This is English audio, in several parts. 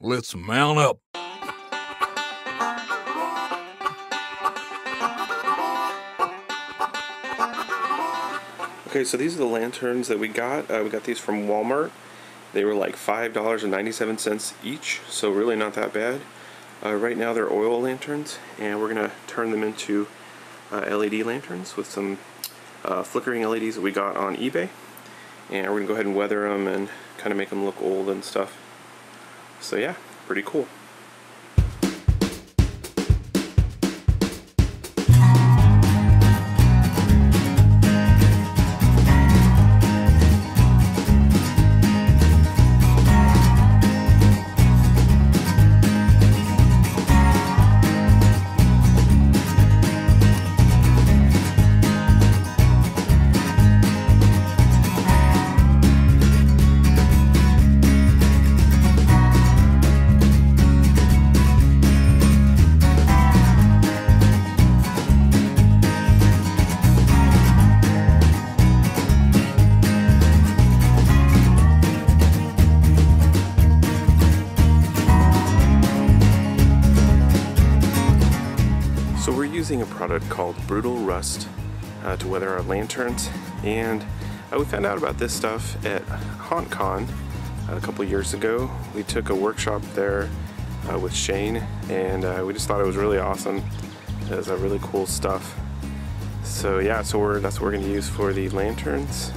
Let's mount up. Okay, so these are the lanterns that we got. Uh, we got these from Walmart. They were like $5.97 each, so really not that bad. Uh, right now they're oil lanterns, and we're going to turn them into uh, LED lanterns with some uh, flickering LEDs that we got on eBay. And we're going to go ahead and weather them and kind of make them look old and stuff. So yeah, pretty cool. Using a product called Brutal Rust uh, to weather our lanterns, and uh, we found out about this stuff at HauntCon uh, a couple years ago. We took a workshop there uh, with Shane, and uh, we just thought it was really awesome. It was really cool stuff. So yeah, so we're, that's what we're going to use for the lanterns,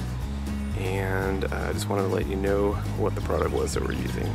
and uh, I just wanted to let you know what the product was that we're using.